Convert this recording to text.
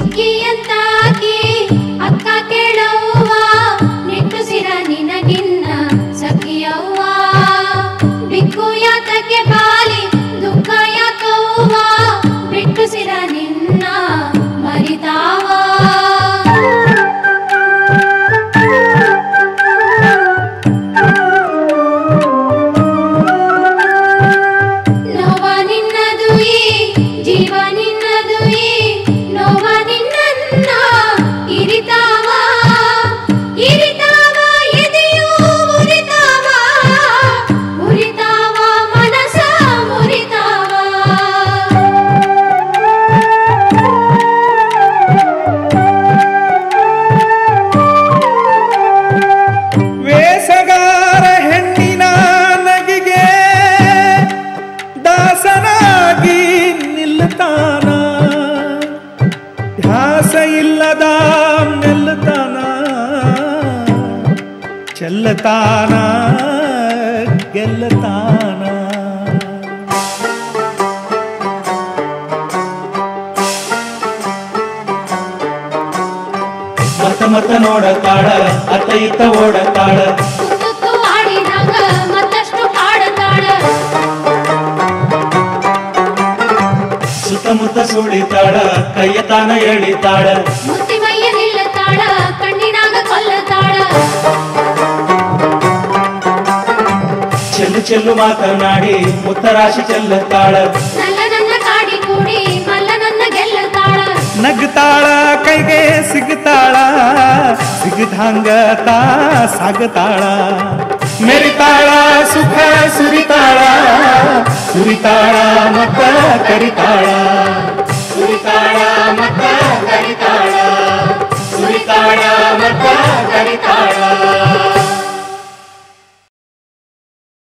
ಚಿಕ್ಕಿಯಂತಾಗಿ ಅಕ್ಕ ಕೇಳವ್ವ, ನಿಟ್ಟುಸಿರ ನಿನಗಿನ್ನ ಸಖಿಯವ್ವ. ಬಿಕ್ಕು ಯಾತಕ್ಕೆ ಬಾಲಿ, ದುಃಖ ಯಾಕವ್ವ, ಬಿಟ್ಟುಸಿರ ನಿನ್ನ ಮರಿತಾವ. ನೋವ ನಿನ್ನದು ಈ ಜೀವ ತಾನಾಗಿ ನಿಲ್ಲತಾನ ಧ್ಯಾಸ ಇಲ್ಲದ ನಿಲ್ತಾನ ಚೆಲ್ಲತಾನ ಗೆಲ್ಲತಾನ ಮತ ಮತ ನೋಡತಾಳ ಅತ್ತ ಇತ್ತ ಓಡತಾಳ. ಸುತ್ತಮುತ್ತ ಸುಳಿತಾಳ ಕೈಯ ತಾನ ಎಳಿತಾಳ. ಮುತ್ತಿ ಮೈಯ ನಿಲ್ಲತಾಳ ಕಣ್ಣಿನಾಗ ಕೊಲ್ಲತಾಳ. ಚೆಲ್ಲು ಚೆಲ್ಲು ಮಾತನಾಡಿ ಮುತ್ತರಾಶಿ ಚೆಲ್ಲತಾಳ ನಲ್ಲ ನನ್ನ ಕಾಡಿ ಕೂಡಿ ಮಲ್ಲ ನನ್ನ ಗೆಲ್ಲತಾಳ ನಗ್ತಾಳ ಕೈಗೆ ಸಿಗ್ತಾಳ ಸಿಗದಂಗ ತಾ ಸಾಗತಾಳ. ಮೆರಿತಾಳ ಸುಖ ಸುರಿತಾಳ. सुरिताळा मका करिताळा. सुरिताळा मका करिताळा. सुरिताळा मका